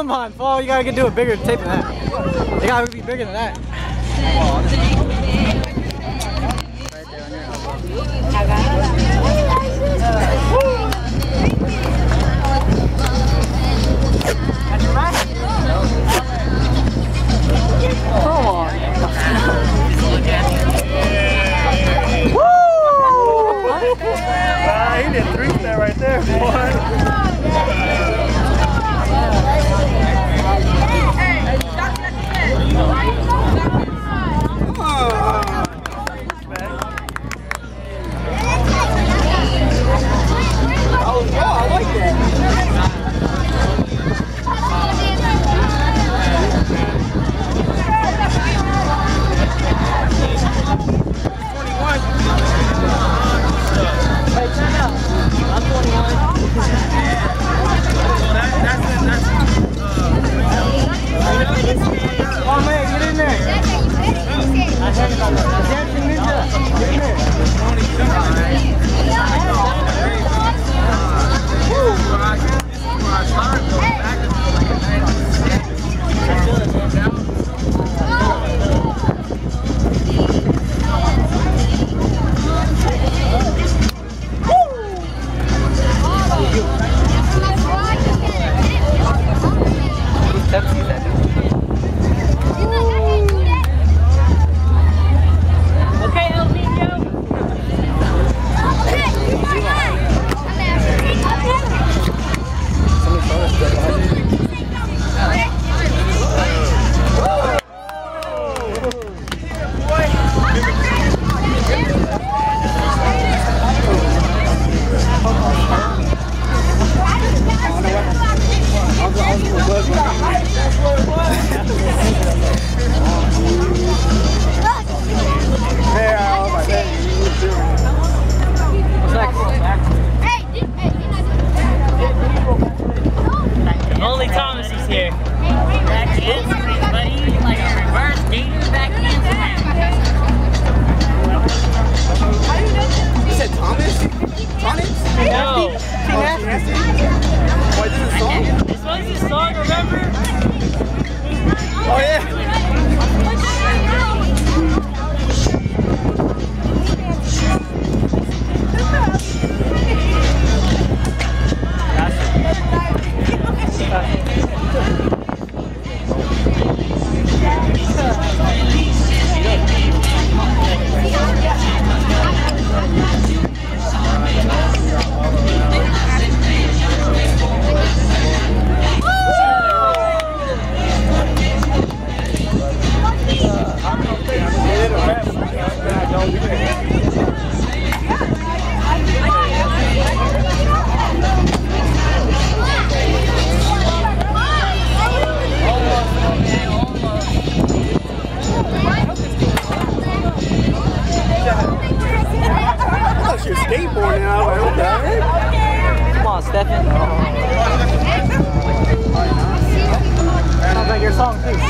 Come on, Paul, you gotta do a bigger tape than that. You gotta be bigger than that. Stefan. Sounds like your song too.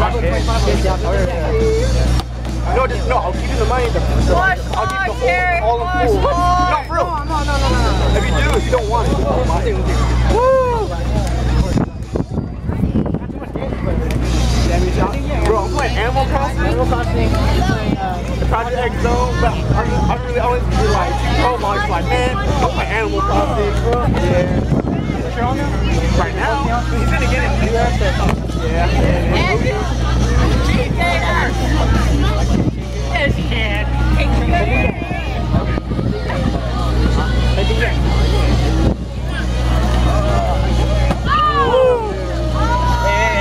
No, just, no, I'll give you the money. The, the, I'll you the whole, all in full. No, for real. No, no, no, no, no. If you do, if you don't want it, I'll buy it. Woo! Bro, I'm playing Animal Crossing. Animal Crossing. the Project X Zone, but I, I really always be like, pro Mark's like, man, I'm playing Animal Crossing. Yeah. Right now? He's gonna get it. Yeah. Yes, you can. Hey,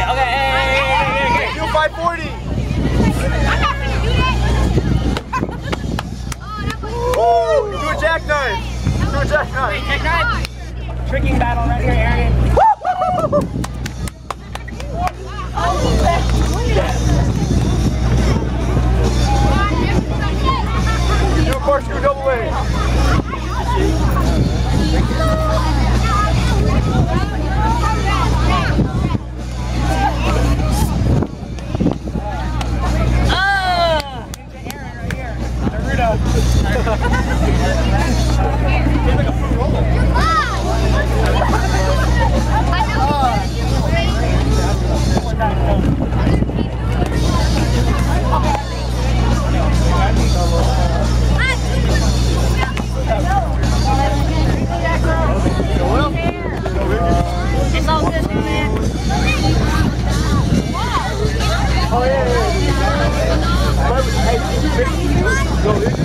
okay, hey, hey, hey, hey, hey, hey. Do 540. Woo! Do a jackknife. Do a jackknife. Check that. Tricking battle right here, Aaron. Do a corkscrew double A. Ah! It's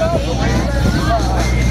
すごい!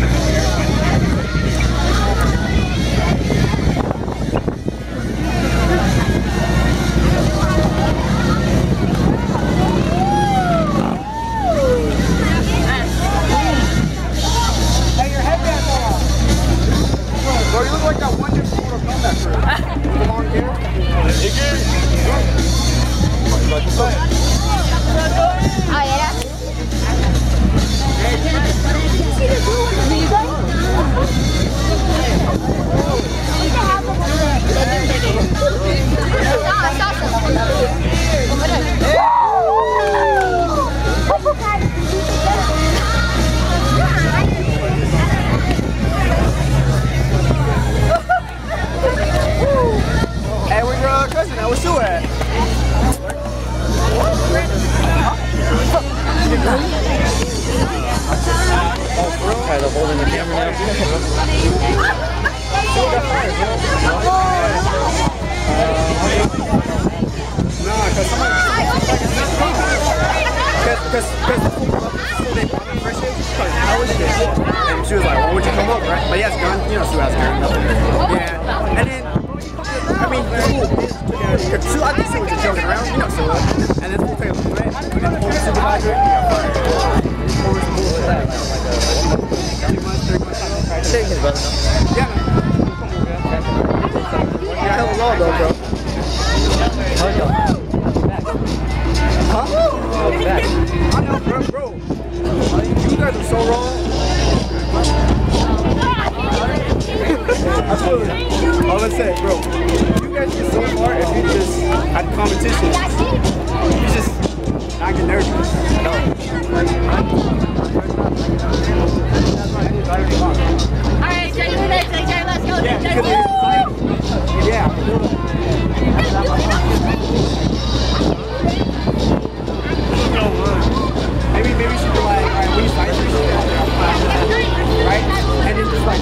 Bro. You guys get so far if you just at competition. You just not get nervous. Alright, Jerry, let's go. Yeah, yeah. Maybe maybe we like, all right, when you fight this shit, right? And just like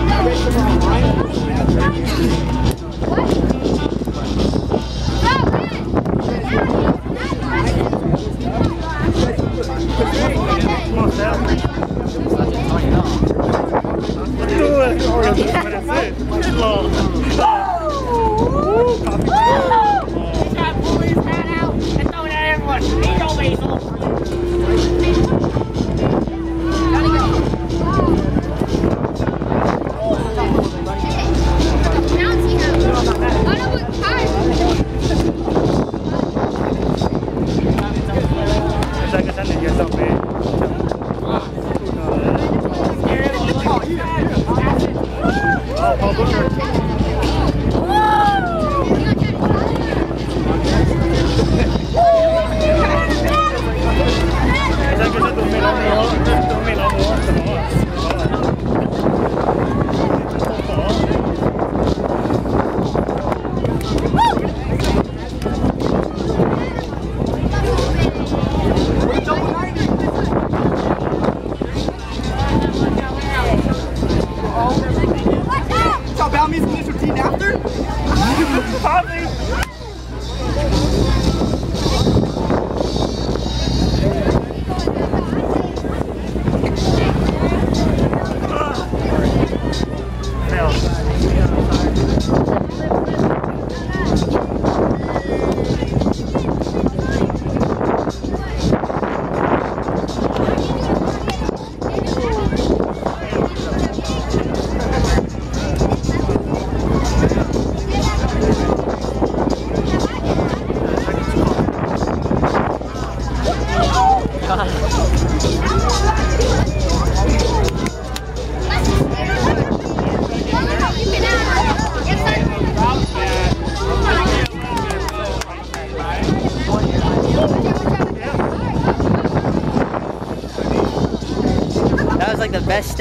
Love these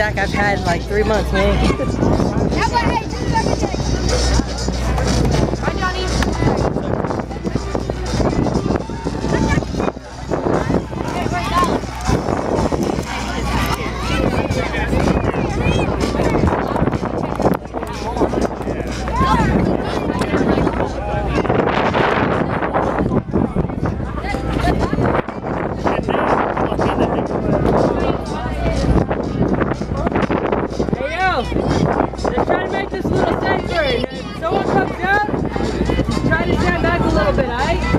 Jack, I've had in like three months, man. but I